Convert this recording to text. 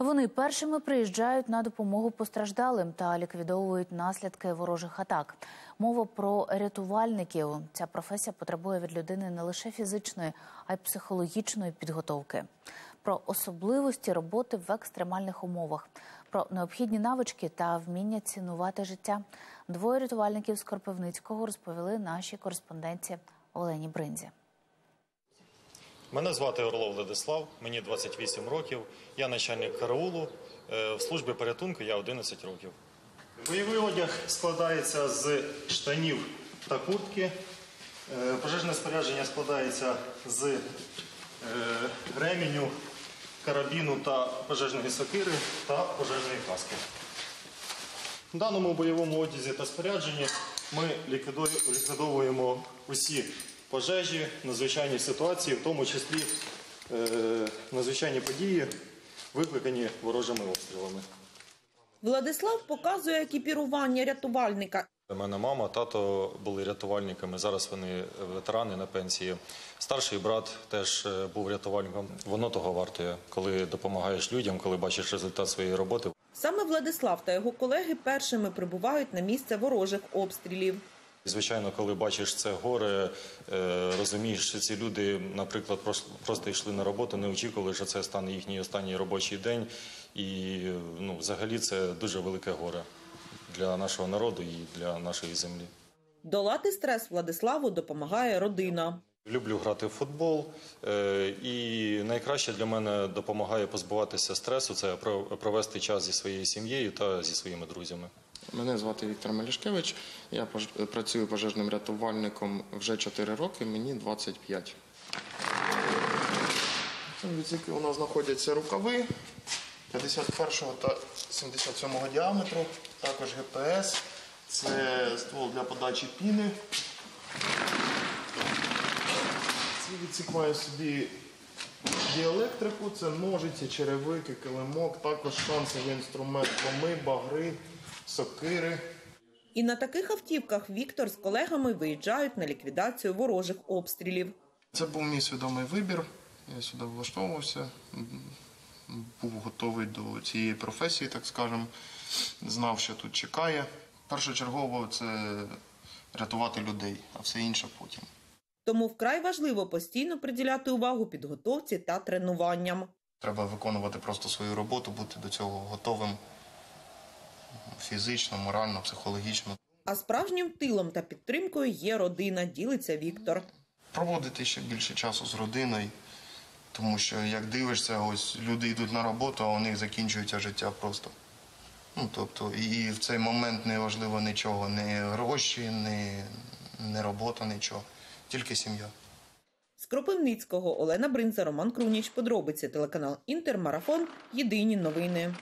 Вони першими приїжджають на допомогу постраждалим та ліквідовують наслідки ворожих атак. Мова про рятувальників. Ця професія потребує від людини не лише фізичної, а й психологічної підготовки. Про особливості роботи в екстремальних умовах, про необхідні навички та вміння цінувати життя. Двоє рятувальників з Кропивницького розповіли наші кореспонденці Олені Бринзі. Мене звати Орлов Владислав, мені 28 років. Я начальник караулу. Е, В службі порятунку я 11 років. Бойовий одяг складається з штанів та куртки. Е, Пожежне спорядження складається з е, ременю, карабіну та пожежної сокири та пожежної каски. В даному бойовому одязі та спорядженні ми ліквідовуємо усі пожежі, надзвичайні ситуації, в тому числі е, надзвичайні події, викликані ворожими обстрілами. Владислав показує екіпірування рятувальника. У мене мама, тато були рятувальниками. Зараз вони ветерани на пенсії. Старший брат теж е, був рятувальником. Воно того вартує, коли допомагаєш людям, коли бачиш результат своєї роботи. Саме Владислав та його колеги першими прибувають на місце ворожих обстрілів. Звичайно, коли бачиш це горе, е, розумієш, що ці люди, наприклад, прос- просто йшли на роботу, не очікували, що це стане їхній останній робочий день. І ну, взагалі це дуже велике горе для нашого народу і для нашої землі. Долати стрес Владиславу допомагає родина. Люблю грати в футбол, е, і найкраще для мене допомагає позбуватися стресу це про- провести час зі своєю сім'єю та зі своїми друзями. Мене звати Віктор Мелішкевич. Я працюю пожежним рятувальником вже 4 роки, мені 25. В цьому відсіку у нас знаходяться рукави 51 та 77 діаметру, також ГПС, це ствол для подачі піни. Цей відсік має собі діелектрику, це ножиці, черевики, килимок, також шансовий інструмент, ломи, багри, сокири. І на таких автівках Віктор з колегами виїжджають на ліквідацію ворожих обстрілів. Це був мій свідомий вибір. Я сюди влаштовувався, був готовий до цієї професії, так скажемо. Знав, що тут чекає. Першочергово це рятувати людей, а все інше потім. Тому вкрай важливо постійно приділяти увагу підготовці та тренуванням. Треба виконувати просто свою роботу, бути до цього готовим фізично, морально, психологічно. А справжнім тилом та підтримкою є родина, ділиться Віктор. Проводити ще більше часу з родиною, тому що як дивишся, ось люди йдуть на роботу, а у них закінчується життя просто. Ну, тобто, і в цей момент не важливо нічого, не гроші, не, не робота, нічого, тільки сім'я. З Кропивницького Олена Бринза, Роман Круніч. Подробиці телеканал Інтермарафон. Єдині новини.